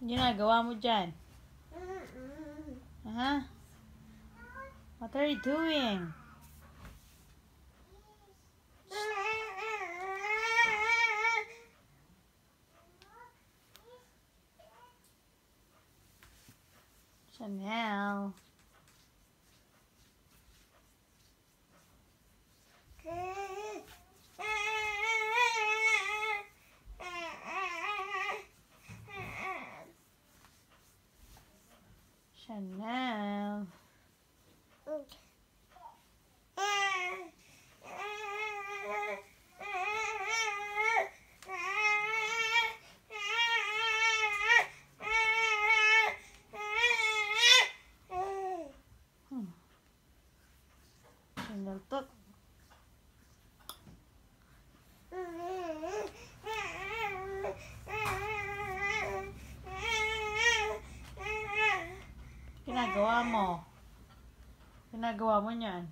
Ginagawa mo dyan? Ha? What are you doing? Chanel. And now... Hmm. hmm. Ginagawa mo. Ginagawa mo niyan.